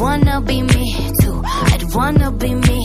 wanna be me too. I'd wanna be me